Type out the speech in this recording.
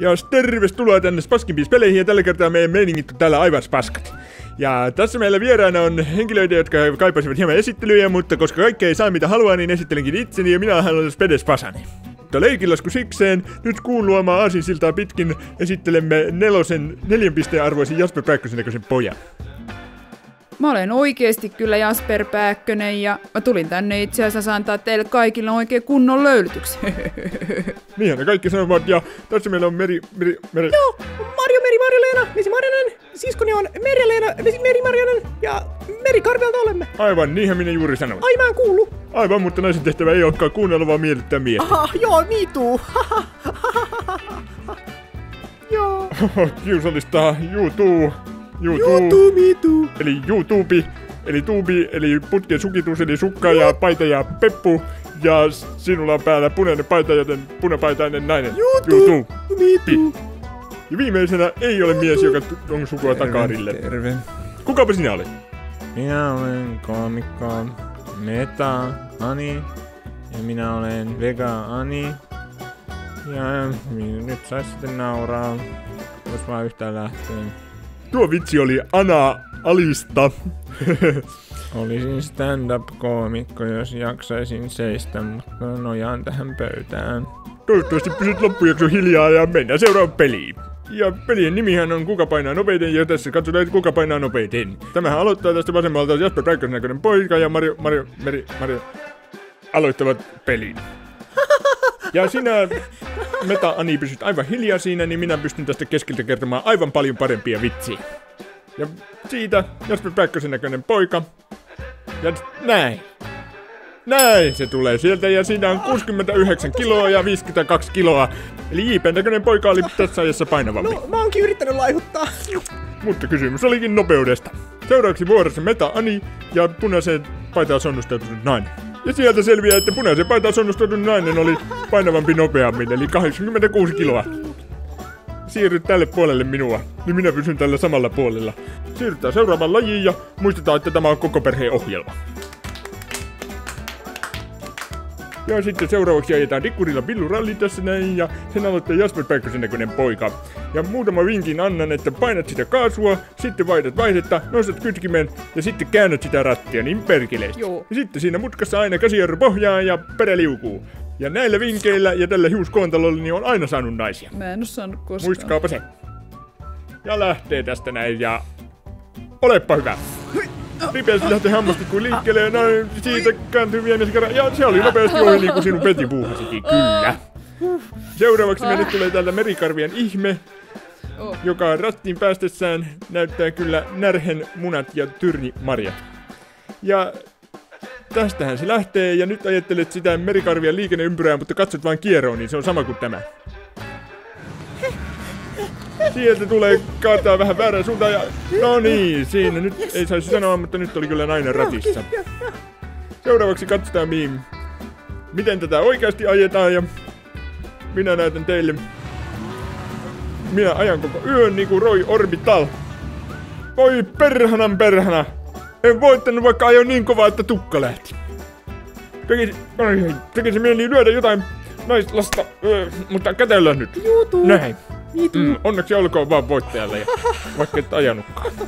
Ja tervetuloa tänne Spaskin peleihin ja tällä kertaa meidän meiningit on täällä aivan spaskat. Ja tässä meillä vieraana on henkilöitä, jotka kaipasivat hieman esittelyjä, mutta koska kaikki ei saa mitä haluaa, niin esittelenkin itseni ja minä olen Spedes Pasani. Mutta leikilasku sikseen, nyt kuun luomaa aasinsiltaa pitkin esittelemme nelosen neljän pisteen arvoisen Jasper Pääkkösen näköisen pojan. Mä olen oikeesti kyllä Jasper Pääkkönen ja mä tulin tänne itse asiassa antaa teille kaikille oikein kunnon löylytyksen. Niinhän ne kaikki sanovat ja tässä meillä on Meri, Meri, Meri. Joo, Marjo Meri Marjoleena, Mesi Marjanen, siskoni on Merja-Leena, Mesi Meri Marjanen ja Meri Karvelta olemme. Aivan, niinhän minä juuri sanoin. Ai mä en kuulu. Aivan, mutta naisen tehtävä ei olekaan kuunnella, vaan miellyttää miestä. Aha, joo, too. joo. Kiusallista, YouTube. YouTube. Eli YouTube. Eli tuubi, eli putkien sukitus, eli sukka ja paita ja peppu. Ja sinulla on päällä punainen paita, joten punapaitainen nainen. YouTube. Ja viimeisenä ei ole mies, joka on sukua takarille. Terve. Kukapa sinä olet? Minä olen koomikko Meta Ani ja minä olen Vega Ani. Ja minä nyt sais sitten nauraa, jos vaan yhtään lähtee. Tuo vitsi oli Ana Alista. Olisin stand-up-koomikko, jos jaksaisin seistä, mutta nojaan tähän pöytään. Toivottavasti pysyt loppujakso hiljaa ja mennään seuraavaan peliin. Ja pelien nimihän on Kuka painaa nopeiten ja tässä katsotaan, että kuka painaa nopeiten. Tämähän aloittaa tästä vasemmalta Jasper Räikkösen näköinen poika ja Mario, Mario, Meri, Mario aloittavat pelin. Ja sinä, Meta Ani, pysyt aivan hiljaa siinä, niin minä pystyn tästä keskeltä kertomaan aivan paljon parempia vitsiä. Ja siitä Jasper Päkkösen näköinen poika. Ja näin. Näin se tulee sieltä ja siinä on 69 kiloa ja 52 kiloa. Eli JPn näköinen poika oli tässä ajassa painavampi. No, mä oonkin yrittänyt laihuttaa. Mutta kysymys olikin nopeudesta. Seuraavaksi vuorossa Meta Ani ja punaiseen paitaan sonnustautunut nainen. Ja sieltä selviää, että punaiseen paitaan sonnustautunut nainen oli painavampi nopeammin, eli 86 kiloa. Siirry tälle puolelle minua, niin minä pysyn tällä samalla puolella. Siirrytään seuraavaan lajiin ja muistetaan, että tämä on koko perheen ohjelma. Ja sitten seuraavaksi ajetaan Rikkurilla pilluralli tässä näin ja sen aloittaa Jasper Päikkösen näköinen poika. Ja muutama vinkin annan, että painat sitä kaasua, sitten vaihdat vaihdetta, nostat kytkimen ja sitten käännät sitä rattia niin perkeleesti. Joo. Ja sitten siinä mutkassa aina käsijarru pohjaan ja perä liukuu. Ja näillä vinkeillä ja tällä hiuskoontalolla niin on aina saanut naisia. Mä en oo saanut koskaan. Muistakaa se. Ja lähtee tästä näin ja... Olepa hyvä. Ripeästi lähtee hammastikkuun liikkeelle ja noin siitä kääntyy viimeisen kerran. Ja se oli nopeasti ohi niin kuin sinun Peti puuhasikin, kyllä. Seuraavaksi meille tulee täältä merikarvien ihme, joka rattiin päästessään näyttää kyllä närhen munat ja tyrnimarjat. Ja tästähän se lähtee ja nyt ajattelet sitä merikarvien liikenneympyrää, mutta katsot vain kieroon, niin se on sama kuin tämä. Sieltä tulee kaataa vähän väärään suuntaan ja... No niin, siinä nyt ei saisi sanoa, mutta nyt oli kyllä nainen ratissa. Seuraavaksi katsotaan mihin, miten tätä oikeasti ajetaan ja minä näytän teille. Minä ajan koko yön niinku Roy Orbital. Voi perhanan perhana. En voittanut vaikka ajoin niin kovaa, että tukka lähti. Tekisi, ai, tekisi mieli lyödä jotain naislasta, öö, mutta kätellä nyt. YouTube. Näin. Too. Mm, onneksi olkoon vaan voittajalle, ja, vaikka et ajanutkaan.